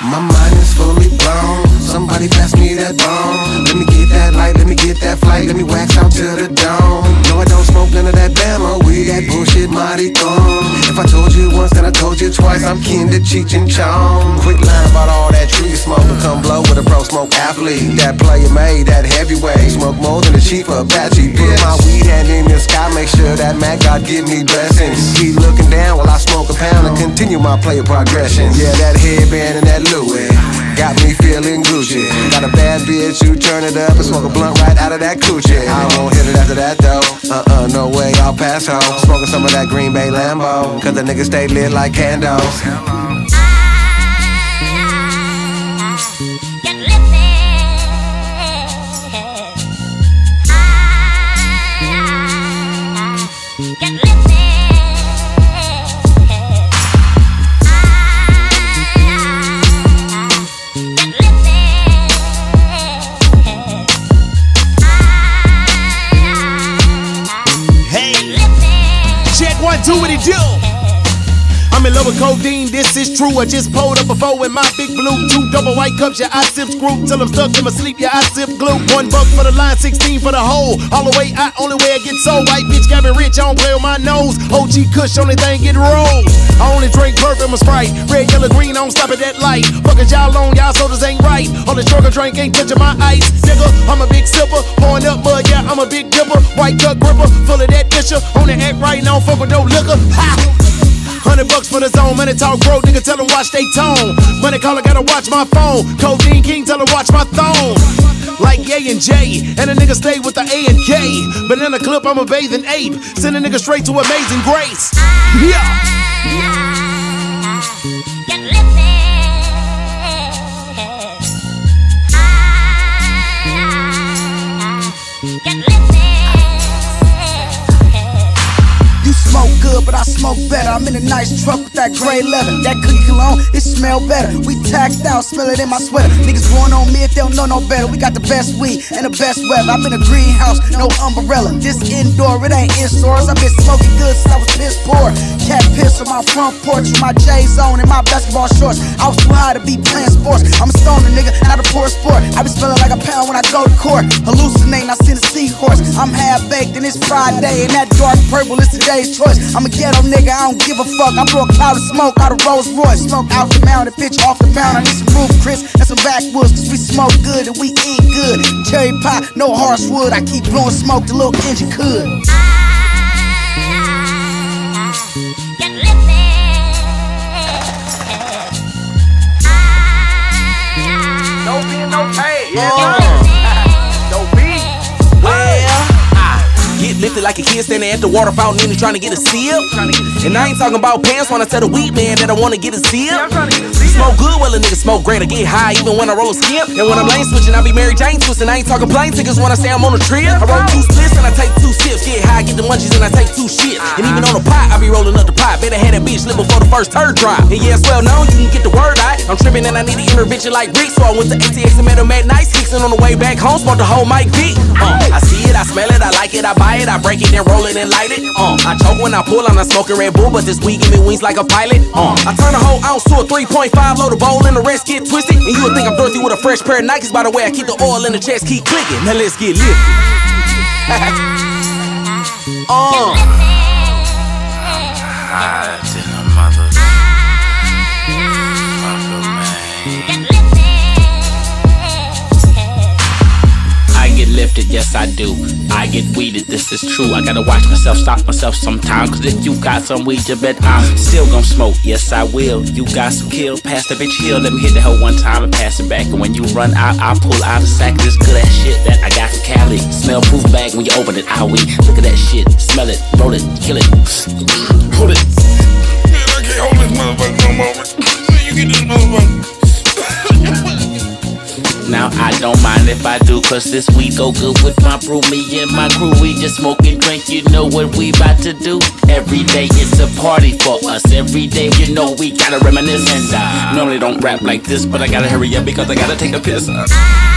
My mind is fully blown. Somebody pass me that bone. Let me get that light, let me get that flight, let me wax out to the dome. No, I don't smoke none of that Bama weed, that bullshit mighty thong. If I told you once, then I told you twice, I'm kin to Cheech and Chong. Quit lying about all that tree athlete. That player made, that heavyweight, smoke more than the chief Apache. Put my weed hand in the sky, make sure that Mac God give me blessings. Keep looking down while I smoke a pound and continue my player progression. Yeah, that headband and that Louis got me feeling Gucci. Got a bad bitch who turn it up and smoke a blunt right out of that coochie. I won't hit it after that though. Uh uh, no way, I'll pass home. Smoking some of that Green Bay Lambo. Cause the niggas stay lit like candles. Check one, what it do? I'm in love with codeine, this is true. I just pulled up a four in my big blue. Two double white cups, yeah, I sip screw. Till I'm stuck in my sleep, yeah, I sip glue. One buck for the line, 16 for the hole. All the way I only way I get so white. Bitch got me rich, I don't play with my nose. OG Kush, only thing get rolled. I only drink bourbon, my sprite. Red, yellow, green, I don't stop at that light. Fuck it, y'all on, y'all sodas ain't right. All the struggle drink ain't touching my ice. Nigga, I'm a big sipper. Pouring up bud, On the act right now, fuck with no liquor. Ha! Hundred bucks for the zone, money talk broke, nigga tell them watch they tone. Money caller gotta watch my phone. Codeine King tell them watch my thong. Like Yay and J, and a nigga stay with the A and K. But in the clip, I'm a bathing ape. Send a nigga straight to amazing grace. Yeah. You smoke better. I'm in a nice truck with that gray leather. That cookie cologne, it smell better. We taxed out, smell it in my sweater. Niggas going on me if they don't know no better. We got the best weed and the best weather. I'm in a greenhouse, no umbrella. This indoor, it ain't indoors. I've been smoking good since I was piss poor. Cat piss on my front porch with my J's on and my basketball shorts. I was too high to be playing sports. I'm a stoner nigga, not a poor sport. I be smelling like a pound when I go to court. Hallucinating, I. I'm half baked and it's Friday, and that dark purple is today's choice. I'm a ghetto nigga, I don't give a fuck. I blow a cloud of smoke out of Rolls Royce. Smoke out the mountain, pitch off the pound. I need some roof, Chris, and some backwoods, cause we smoke good and we eat good. Cherry pie, no harsh wood. I keep blowing smoke, the little engine could. Being no. Yeah. Get like a kid standing at the water fountain and trying to get a sip. And I ain't talking about pants when I tell the weed man that I wanna get a sip. I'm trying to get a. Smoke good, well a nigga smoke great. I get high even when I roll a skip. And when I'm lane switching, I be Mary Jane twisting. I ain't talking plane tickets when I say I'm on a trip. I roll two splits and I take two sips. Get high, get the munchies and I take two shits. And even on the pot, I be rolling up the pot. Better have that bitch lit before the first turd drop. And yeah, it's well known, you can get the word out. I'm tripping and I need an intervention like Rick. So I went to ATX and met him at nice kicks. And on the way back home, smoked the whole Mike V. like it, I buy it, I break it, then roll it and light it. Uh, I choke when I pull, I'm not smoking Red Bull, but this weed give me wings like a pilot. Uh, I turn a whole ounce to a 3.5, load a bowl, and the rest get twisted. And you would think I'm thirsty with a fresh pair of Nikes. By the way, I keep the oil in the chest, keep clicking. Now let's get lit. uh. Yes I do. I get weeded, this is true. I gotta watch myself, stop myself sometime. Cause if you got some weed, you bet I'm still gonna smoke. Yes I will. You got some kill, pass the bitch hill. Let me hit the hoe one time and pass it back. And when you run out, I pull out a sack this good ass shit that I got from Cali. Smell proof bag when you open it. Ah, I weed. Look at that shit. Smell it, roll it, kill it. Hold it. Man, I can't hold this motherfucker no more. You get this motherfucker now I don't mind if I do Cause this week go good with my brew Me and my crew, we just smoke and drink You know what we about to do Every day it's a party for us Every day you know we gotta reminisce And I normally don't rap like this But I gotta hurry up because I gotta take a piss I, I,